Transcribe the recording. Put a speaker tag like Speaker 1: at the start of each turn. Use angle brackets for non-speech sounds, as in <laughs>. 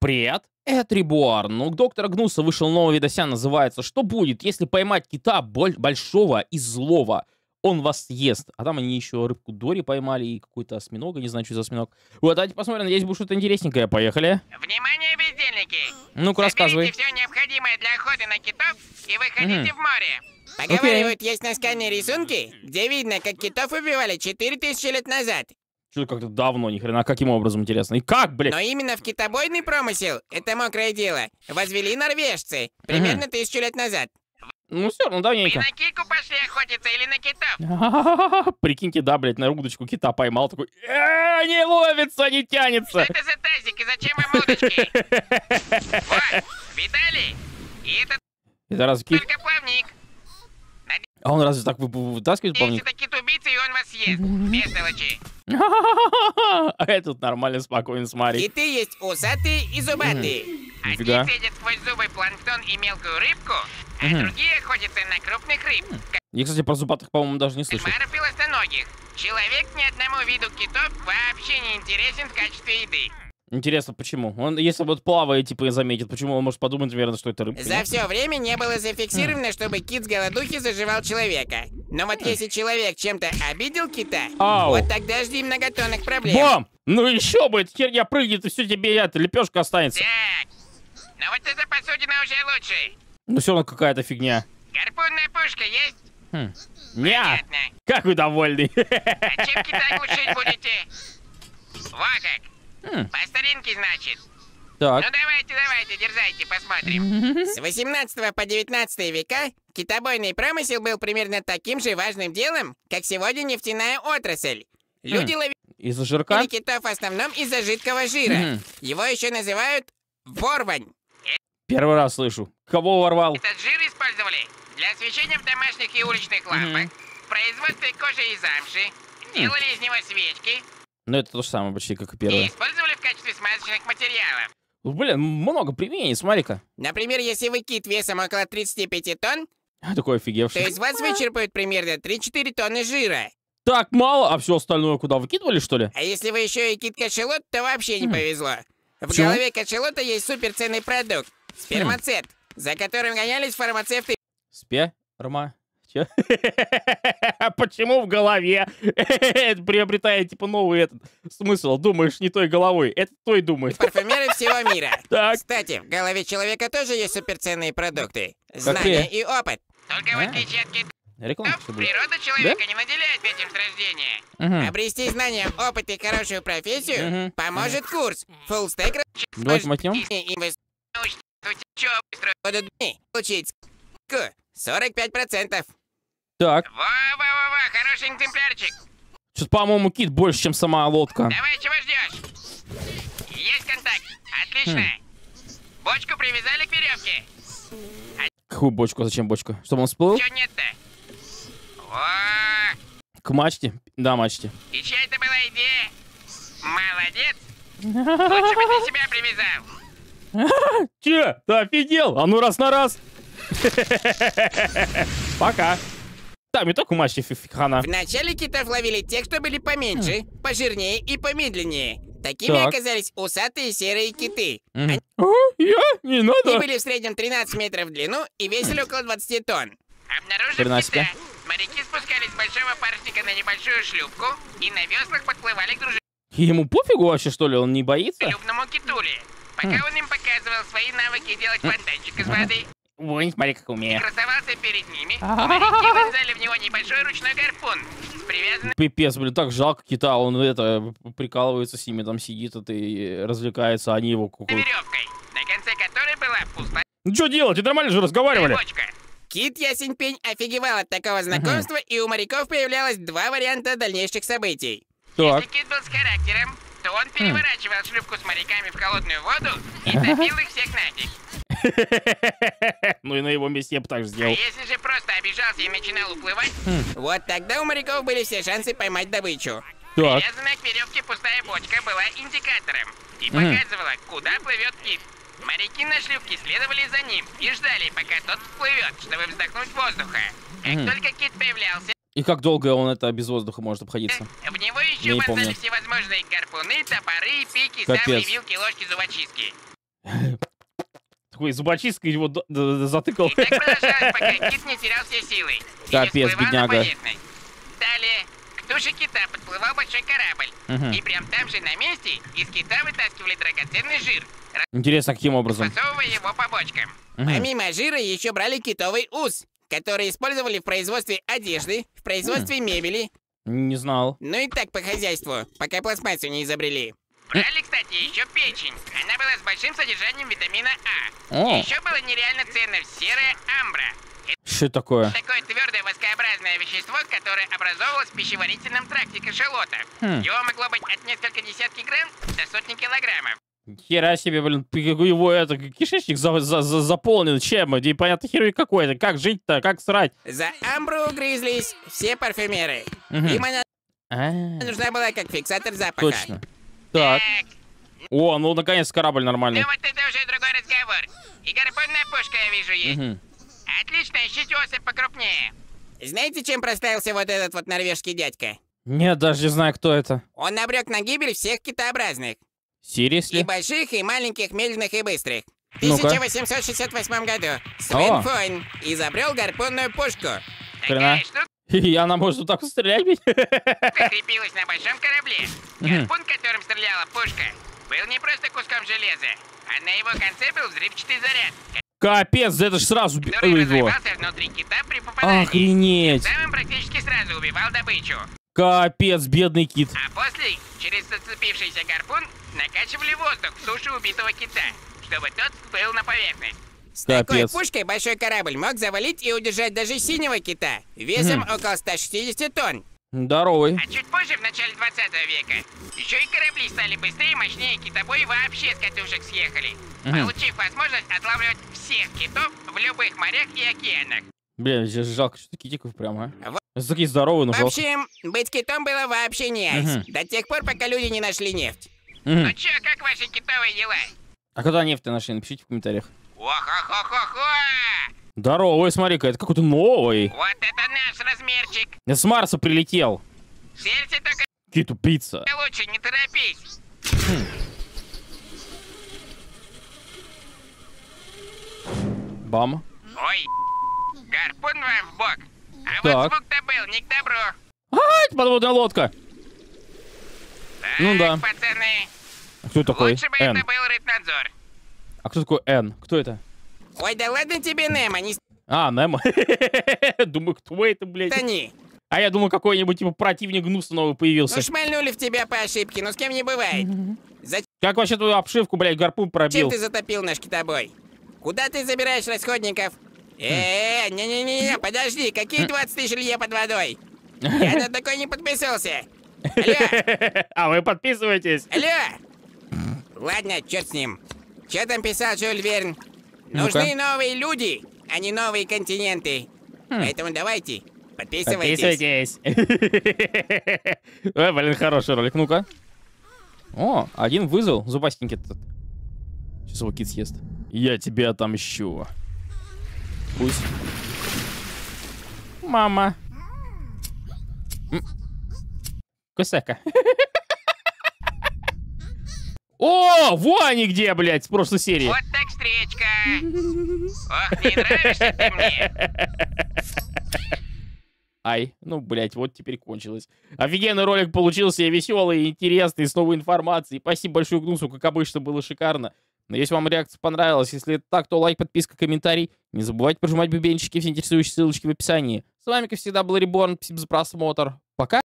Speaker 1: Привет, это Рибуар. Ну, у доктора Гнуса вышел новый видосян, называется «Что будет, если поймать кита боль- большого и злого? Он вас съест». А там они еще рыбку Дори поймали и какой-то осьминога, не знаю, что за осьминог. Вот, давайте посмотрим, надеюсь, будет что-то интересненькое. Поехали.
Speaker 2: Внимание, бездельники!
Speaker 1: Ну-ка, рассказывай.
Speaker 2: Все необходимое для охоты на китов и выходите
Speaker 1: Мгм.
Speaker 2: в море. Поговаривают, есть на скане рисунки, где видно, как китов убивали 4000 лет назад.
Speaker 1: Что-то как-то давно, ни хрена, каким образом, интересно. И как, блядь?
Speaker 2: Но именно в китобойный промысел, это мокрое дело, возвели норвежцы примерно тысячу лет назад.
Speaker 1: Ну, все
Speaker 2: Вы
Speaker 1: давненько.
Speaker 2: на кику пошли охотиться или на китов? <laughs>
Speaker 1: Прикиньте, да, блядь, на удочку кита поймал, такой, «Э, не ловится, не
Speaker 2: Что
Speaker 1: тянется.
Speaker 2: это за тазик и зачем вам удочки? <laughs> Вот, видали? И это
Speaker 1: Это разве кит?
Speaker 2: только плавник.
Speaker 1: А он разве так вы- вы- вытаскивает
Speaker 2: Надеюсь,
Speaker 1: плавник?
Speaker 2: это кит-убийца, и он вас съест. Бестолочи.
Speaker 1: А этот нормально, спокойно смотри.
Speaker 2: Киты есть усатые и зубатые. Одни
Speaker 1: Нифига.
Speaker 2: цедят сквозь зубы планктон и мелкую рыбку, а другие охотятся на крупных рыб,
Speaker 1: Я, кстати, про зубатых, по-моему, даже не слышал.
Speaker 2: кальмаров и ластоногих. Человек ни одному виду китов вообще не интересен в качестве еды.
Speaker 1: Интересно, почему? Он, если вот плавает, типа, и заметит, почему он может подумать, наверное, что это рыбка?
Speaker 2: За все время не было зафиксировано, чтобы кит с голодухи заживал человека. Но вот если человек чем-то обидел кита,
Speaker 1: Ау.
Speaker 2: вот тогда жди многотонных проблем.
Speaker 1: Бам! Ну еще бы, эта херня прыгнет, и все тебе это, лепешка останется.
Speaker 2: Так, но вот эта посудина уже лучше.
Speaker 1: Ну все равно какая-то фигня.
Speaker 2: Гарпунная пушка есть?
Speaker 1: Хм.
Speaker 2: Понятно.
Speaker 1: как вы довольны.
Speaker 2: А чем кита глушить будете? Во как.
Speaker 1: Хм,
Speaker 2: По старинке, значит.
Speaker 1: Так.
Speaker 2: Ну давайте, давайте, дерзайте, посмотрим. <laughs> С 18 по 19 века китобойный промысел был примерно таким же важным делом, как сегодня нефтяная отрасль. Люди ловили
Speaker 1: Из-за жирка?
Speaker 2: китов в основном из-за жидкого жира. Его еще называют ворвань.
Speaker 1: Первый раз слышу. Кого ворвал?
Speaker 2: Этот жир использовали для освещения в домашних и уличных лампах, в производстве кожи и замши, делали из него свечки
Speaker 1: Ну это то же самое почти, как и
Speaker 2: и
Speaker 1: первое.
Speaker 2: использовали в качестве смазочных материалов.
Speaker 1: Ну, Блин, много применений, смотри-ка.
Speaker 2: Например, если вы кит весом около 35 тонн,
Speaker 1: Такой
Speaker 2: то
Speaker 1: офигевший.
Speaker 2: из вас вычерпают примерно 3-4 тонны жира.
Speaker 1: Так мало, а все остальное куда выкидывали, что ли?
Speaker 2: А если вы еще и кит-кашелот, то вообще не
Speaker 1: Хм.
Speaker 2: повезло. В
Speaker 1: Почему?
Speaker 2: голове кашелота есть суперценный продукт — спермацет, за которым гонялись фармацевты
Speaker 1: Сперма. Чё? <laughs> Почему в голове? <laughs> Приобретает, типа, новый этот смысл. Думаешь не той головой. Это той думает.
Speaker 2: парфюмеры всего мира. <laughs>
Speaker 1: Так.
Speaker 2: Кстати, в голове человека тоже есть суперценные продукты. Знания и опыт. Только в
Speaker 1: А.
Speaker 2: отличие от
Speaker 1: Реклама будет?
Speaker 2: природа человека не наделяет этим с рождения.
Speaker 1: Мгм.
Speaker 2: Обрести знания, опыт и хорошую профессию
Speaker 1: Мгм.
Speaker 2: поможет курс Full Stack
Speaker 1: Давайте мотнем.
Speaker 2: Получить скидку 45%.
Speaker 1: Так.
Speaker 2: Во-во-во-во, хороший экземплярчик.
Speaker 1: Что-то, по-моему, кит больше, чем сама лодка.
Speaker 2: Давай, чего ждешь? Есть контакт. Отлично. Бочку привязали к веревке.
Speaker 1: Какую бочку? Зачем бочку? Чтобы он всплыл?
Speaker 2: Чего нет-то?
Speaker 1: К мачте? Да, мачте.
Speaker 2: и чья это была идея? Молодец. Лучше бы ты себя привязал. <laughs>
Speaker 1: Че? Ты офигел? А ну раз на раз. <laughs> Пока. Там и только мачте фи- фи- хана.
Speaker 2: Вначале китов ловили тех, что были поменьше, пожирнее и помедленнее. Такими
Speaker 1: Так.
Speaker 2: оказались усатые серые киты.
Speaker 1: Мгм. А, Я? Не
Speaker 2: Они
Speaker 1: надо.
Speaker 2: были в среднем 13 метров в длину и весили около 20 тонн. Обнаружив кита, моряки спускались с большого парусника на небольшую шлюпку и на веслах подплывали к
Speaker 1: Ему пофигу вообще, что ли? Он не боится?
Speaker 2: дружелюбному китуле. Пока
Speaker 1: Хм.
Speaker 2: он им показывал свои навыки делать фонтанчик из воды
Speaker 1: Ой, смотри, как умею.
Speaker 2: красовался перед ними, моряки в него небольшой ручной гарпун
Speaker 1: Пипец, блин, так жалко кита, он это, прикалывается с ними, там сидит это и развлекается, а они его
Speaker 2: веревкой, на конце которой была пустая
Speaker 1: Ну что делать? И нормально же разговаривали.
Speaker 2: Кит Ясень Пень офигевал от такого знакомства, и у моряков появлялось два варианта дальнейших событий.
Speaker 1: Так,
Speaker 2: Если Кит был с характером, то он переворачивал шлюпку с моряками в холодную воду и топил их всех нафиг. <laughs>
Speaker 1: ну и на его месте я бы так же
Speaker 2: А
Speaker 1: сделал.
Speaker 2: если же просто обижался и начинал уплывать, вот тогда у моряков были все шансы поймать добычу.
Speaker 1: Так,
Speaker 2: Привязанная к веревке пустая бочка была индикатором и показывала, куда плывет кит. Моряки на шлюпке следовали за ним и ждали, пока тот всплывет, чтобы вздохнуть воздуха. Как только кит появлялся,
Speaker 1: и как долго он это без воздуха может обходиться?
Speaker 2: в него еще
Speaker 1: помню.
Speaker 2: всевозможные гарпуны, топоры, пики,
Speaker 1: Капец.
Speaker 2: сабли, вилки, ложки, зубочистки. <laughs>
Speaker 1: Такой зубочисткой его д- д- затыкал.
Speaker 2: И так продолжалось, пока кит не терял все силы. и
Speaker 1: Капец, бедняга.
Speaker 2: Далее, к туше кита подплывал большой корабль.
Speaker 1: Мгм.
Speaker 2: И прям там же на месте из кита вытаскивали драгоценный жир,
Speaker 1: Интересно, каким образом?
Speaker 2: распасовывая его по бочкам.
Speaker 1: Мгм.
Speaker 2: Помимо жира еще брали китовый ус, который использовали в производстве одежды, в производстве мебели,
Speaker 1: Не знал.
Speaker 2: ну и так по хозяйству, пока пластмассу не изобрели. Брали, кстати, еще печень. Она была с большим содержанием витамина А.
Speaker 1: О,
Speaker 2: Еще было нереально ценно серая амбра.
Speaker 1: что это такое?
Speaker 2: Такое твердое воскообразное вещество, которое образовывалось в пищеварительном тракте кашалота.
Speaker 1: Хм.
Speaker 2: Его могло быть от несколько десятки грамм до сотни килограммов.
Speaker 1: Хера себе, блин, его это, кишечник за- за- за- заполнен чем? Непонятно хер какой-то. Как жить-то? Как срать?
Speaker 2: За амбру грызлись все парфюмеры.
Speaker 1: Мгм.
Speaker 2: Им она
Speaker 1: А,
Speaker 2: нужна была как фиксатор запаха.
Speaker 1: Точно. Так. О, ну наконец корабль нормальный.
Speaker 2: Ну вот это уже другой разговор. И гарпунная пушка, я вижу, есть.
Speaker 1: Мгм.
Speaker 2: Отлично, ищите особь покрупнее. Знаете, чем проставился вот этот вот норвежский дядька?
Speaker 1: Нет, даже не знаю, кто это.
Speaker 2: Он обрек на гибель всех китообразных. И
Speaker 1: Серьезно?
Speaker 2: больших, и маленьких, медленных и быстрых. В
Speaker 1: Ну-ка.
Speaker 2: 1868 году Свен. Фойн изобрел гарпунную пушку.
Speaker 1: Хрена. <laughs> И она может вот так стрелять <laughs> ведь?
Speaker 2: крепилась на большом корабле. Гарпун, которым стреляла пушка, был не просто куском железа, а на его конце был взрывчатый заряд,
Speaker 1: Капец, да это ж сразу б- его.
Speaker 2: внутри кита при попадании.
Speaker 1: Охренеть.
Speaker 2: Самым практически сразу убивал добычу.
Speaker 1: Капец, бедный кит.
Speaker 2: А после, через зацепившийся гарпун, накачивали воздух в сушу убитого кита, чтобы тот всплыл на поверхность. С такой пушкой большой корабль мог завалить и удержать даже синего кита, весом
Speaker 1: Мгм.
Speaker 2: около 160 тонн.
Speaker 1: Здоровый.
Speaker 2: А чуть позже, в начале 20 века, еще и корабли стали быстрее и мощнее, китобои вообще с катушек съехали,
Speaker 1: Мгм.
Speaker 2: получив возможность отлавливать всех китов в любых морях и океанах.
Speaker 1: Бля, ж- жалко, что китиков прям, а. Это такие здоровые, но
Speaker 2: В
Speaker 1: жалко.
Speaker 2: общем, быть китом было вообще не айс,
Speaker 1: Мгм.
Speaker 2: до тех пор, пока люди не нашли нефть.
Speaker 1: Мгм.
Speaker 2: Ну чё, как ваши китовые дела?
Speaker 1: А когда нефть нашли, напишите в комментариях.
Speaker 2: Ох-ох-ох-ох-ох!
Speaker 1: Здоровый, смотри-ка, это какой-то новый.
Speaker 2: Вот это наш размерчик.
Speaker 1: Я с Марса прилетел.
Speaker 2: Сердце только
Speaker 1: Какие тупица.
Speaker 2: лучше, не торопись.
Speaker 1: Бам.
Speaker 2: Ой, гарпун вам в бок. А
Speaker 1: Так.
Speaker 2: вот звук-то был не к добру.
Speaker 1: Ать, подводная лодка.
Speaker 2: Так,
Speaker 1: Ну да.
Speaker 2: пацаны,
Speaker 1: А кто такой?
Speaker 2: лучше бы
Speaker 1: Н.
Speaker 2: это был рыбнадзор.
Speaker 1: А кто такой Н? Кто это?
Speaker 2: Ой, да ладно тебе, Немо, не
Speaker 1: А, Немо. <laughs> Думаю, кто это, блядь?
Speaker 2: стани.
Speaker 1: А я думаю, какой-нибудь типа противник гнуса новый
Speaker 2: Ну
Speaker 1: появился.
Speaker 2: шмальнули в тебя по ошибке, ну с кем не бывает. <laughs> Зачем
Speaker 1: Как вообще твою обшивку, блядь, гарпун пробил?
Speaker 2: ты затопил наш китобой? Куда ты забираешь расходников? Э, не-не-не, <laughs> подожди, какие 20 тысяч лье под водой? Я на такой не подписался. Алло,
Speaker 1: А вы подписывайтесь.
Speaker 2: алло. Ладно, черт с ним. Че там писал Жюль Верн?
Speaker 1: Ну-ка.
Speaker 2: Нужны новые люди, а не новые континенты.
Speaker 1: Хм.
Speaker 2: Поэтому давайте, подписывайтесь.
Speaker 1: Подписывайтесь. Ой, <laughs> блин, хороший ролик. Ну-ка. О, один вызов. Зубастенький этот. Сейчас его кит съест. Я тебя отомщу. Пусть. Мама. М. Косака. <laughs> О, во они где, блядь, с прошлой серии.
Speaker 2: Вот.
Speaker 1: Ай, ну, блядь, вот теперь кончилось. Офигенный ролик получился, веселый, интересный, с новой информацией. Спасибо большое Гнусу, как обычно, было шикарно. Но если вам реакция понравилась, если это так, то лайк, подписка, комментарий. Не забывайте прожимать бубенчики, все интересующие ссылочки в описании. С вами, как всегда, был Реборн. Спасибо за просмотр. Пока.